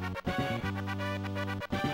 ピピッ!